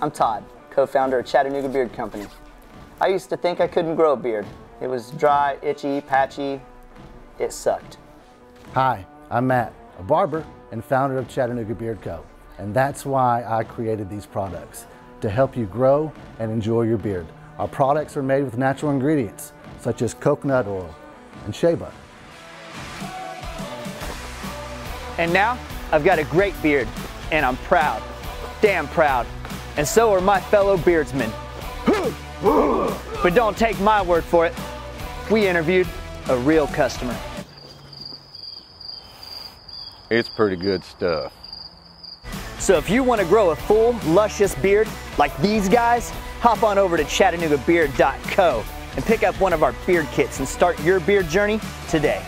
I'm Todd, co-founder of Chattanooga Beard Company. I used to think I couldn't grow a beard. It was dry, itchy, patchy. It sucked. Hi, I'm Matt, a barber and founder of Chattanooga Beard Co. And that's why I created these products, to help you grow and enjoy your beard. Our products are made with natural ingredients, such as coconut oil and shea butter. And now, I've got a great beard, and I'm proud, damn proud. And so are my fellow beardsmen. but don't take my word for it. We interviewed a real customer. It's pretty good stuff. So if you want to grow a full, luscious beard like these guys, hop on over to ChattanoogaBeard.co and pick up one of our beard kits and start your beard journey today.